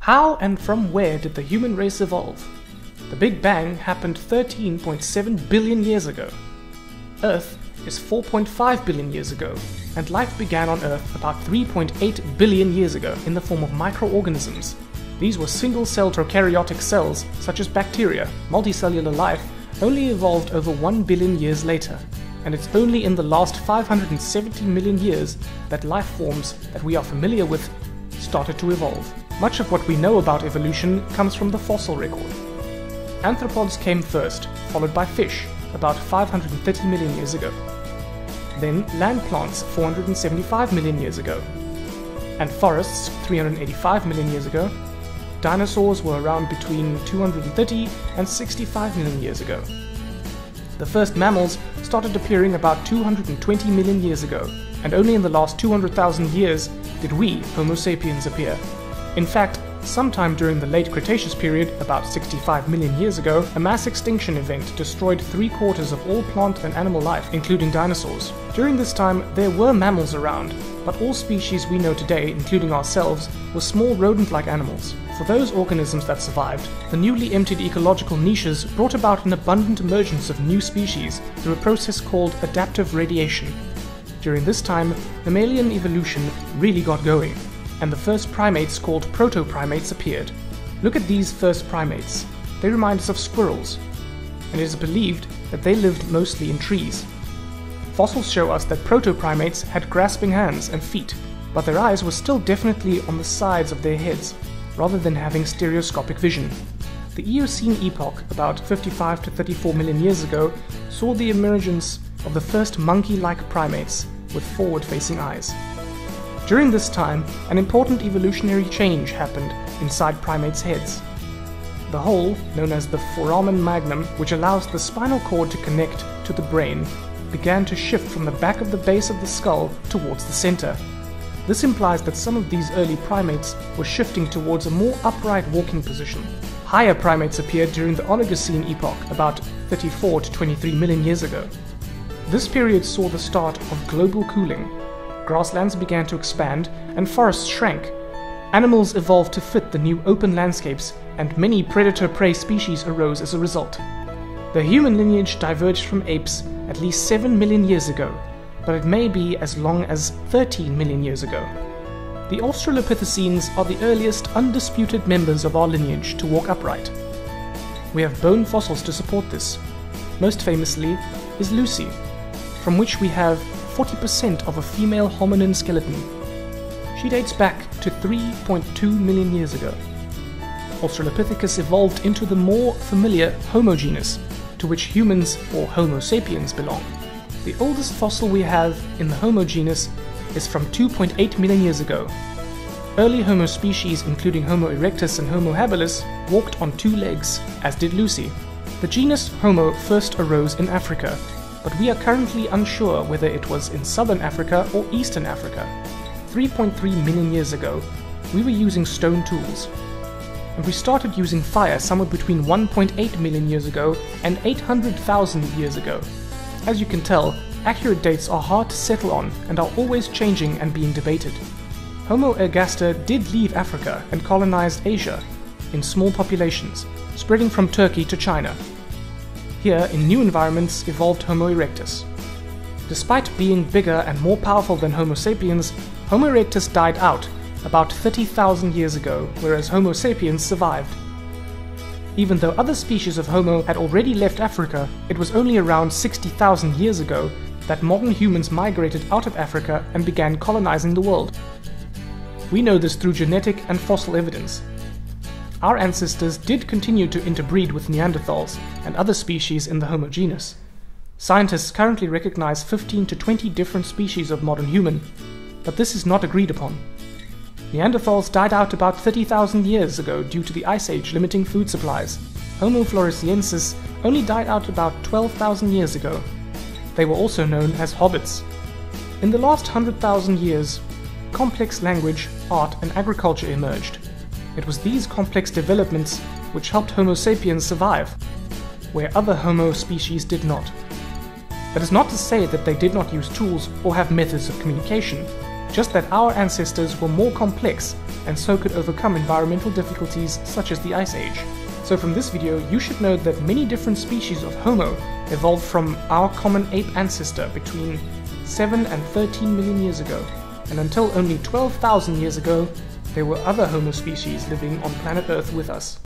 How and from where did the human race evolve? The Big Bang happened 13.7 billion years ago. Earth is 4.5 billion years ago, and life began on Earth about 3.8 billion years ago in the form of microorganisms. These were single celled prokaryotic cells, such as bacteria. Multicellular life only evolved over 1 billion years later, and it's only in the last 570 million years that life forms that we are familiar with started to evolve. Much of what we know about evolution comes from the fossil record. Arthropods came first, followed by fish, about 530 million years ago. Then land plants 475 million years ago. And forests 385 million years ago. Dinosaurs were around between 230 and 65 million years ago. The first mammals started appearing about 220 million years ago, and only in the last 200,000 years did we, Homo sapiens, appear. In fact, sometime during the late Cretaceous period, about 65 million years ago, a mass extinction event destroyed three quarters of all plant and animal life, including dinosaurs. During this time, there were mammals around, but all species we know today, including ourselves, were small rodent like animals. For those organisms that survived, the newly emptied ecological niches brought about an abundant emergence of new species through a process called adaptive radiation. During this time, mammalian evolution really got going, and the first primates called proto-primates appeared. Look at these first primates. They remind us of squirrels, and it is believed that they lived mostly in trees. Fossils show us that proto-primates had grasping hands and feet, but their eyes were still definitely on the sides of their heads, rather than having stereoscopic vision. The Eocene epoch, about 55 to 34 million years ago, saw the emergence of the first monkey like primates with forward facing eyes. During this time, an important evolutionary change happened inside primates' heads. The hole, known as the foramen magnum, which allows the spinal cord to connect to the brain, began to shift from the back of the base of the skull towards the center. This implies that some of these early primates were shifting towards a more upright walking position. Higher primates appeared during the Oligocene epoch, about 34 to 23 million years ago. This period saw the start of global cooling. Grasslands began to expand and forests shrank. Animals evolved to fit the new open landscapes, and many predator prey species arose as a result. The human lineage diverged from apes at least 7 million years ago, but it may be as long as 13 million years ago. The Australopithecines are the earliest undisputed members of our lineage to walk upright. We have bone fossils to support this. Most famously is Lucy, from which we have 40% of a female hominin skeleton. She dates back to 3.2 million years ago. Australopithecus evolved into the more familiar Homo genus, to which humans or Homo sapiens belong. The oldest fossil we have in the Homo genus is from 2.8 million years ago. Early Homo species, including Homo erectus and Homo habilis, walked on two legs, as did Lucy. The genus Homo first arose in Africa, but we are currently unsure whether it was in southern Africa or eastern Africa. 3.3 million years ago, we were using stone tools. And we started using fire somewhere between 1.8 million years ago and 800,000 years ago. As you can tell, accurate dates are hard to settle on and are always changing and being debated. Homo ergaster did leave Africa and colonized Asia in small populations, spreading from Turkey to China. Here, in new environments, evolved Homo erectus. Despite being bigger and more powerful than Homo sapiens, Homo erectus died out about 30,000 years ago, whereas Homo sapiens survived. Even though other species of Homo had already left Africa, it was only around 60,000 years ago that modern humans migrated out of Africa and began colonizing the world. We know this through genetic and fossil evidence. Our ancestors did continue to interbreed with Neanderthals and other species in the Homo genus. Scientists currently recognize 15 to 20 different species of modern human, but this is not agreed upon. Neanderthals died out about 30,000 years ago due to the Ice Age limiting food supplies. Homo floresiensis only died out about 12,000 years ago. They were also known as hobbits. In the last 100,000 years, complex language, art, and agriculture emerged. It was these complex developments which helped Homo sapiens survive, where other Homo species did not. That is not to say that they did not use tools or have methods of communication. just that our ancestors were more complex and so could overcome environmental difficulties such as the Ice Age. So from this video, you should know that many different species of Homo evolved from our common ape ancestor between 7 and 13 million years ago, and until only 12,000 years ago, there were other Homo species living on planet Earth with us.